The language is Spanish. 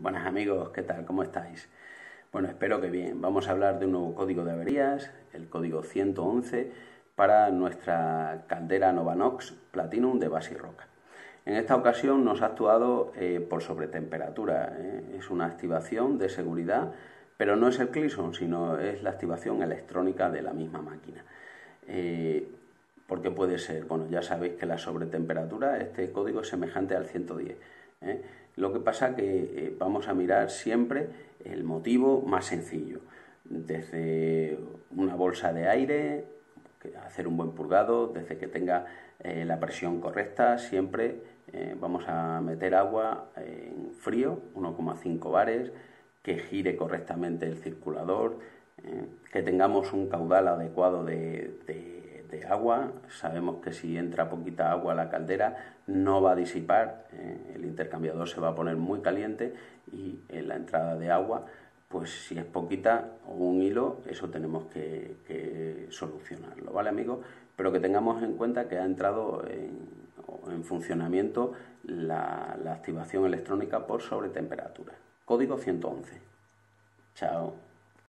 Buenas amigos, ¿qué tal? ¿Cómo estáis? Bueno, espero que bien. Vamos a hablar de un nuevo código de averías, el código 111, para nuestra caldera Novanox Platinum de base y roca. En esta ocasión nos ha actuado eh, por sobretemperatura. ¿eh? Es una activación de seguridad, pero no es el Clison, sino es la activación electrónica de la misma máquina. Eh, ¿Por qué puede ser? Bueno, ya sabéis que la sobretemperatura, este código es semejante al 110. ¿Eh? Lo que pasa que eh, vamos a mirar siempre el motivo más sencillo, desde una bolsa de aire, hacer un buen purgado, desde que tenga eh, la presión correcta, siempre vamos a meter agua en frío, 1,5 bares, que gire correctamente el circulador, que tengamos un caudal adecuado de de agua. Sabemos que si entra poquita agua a la caldera no va a disipar, eh, el intercambiador se va a poner muy caliente y en la entrada de agua, pues si es poquita o un hilo, eso tenemos que, solucionarlo, ¿vale amigos? Pero que tengamos en cuenta que ha entrado en, funcionamiento la, la activación electrónica por sobretemperatura. Código 111. Chao.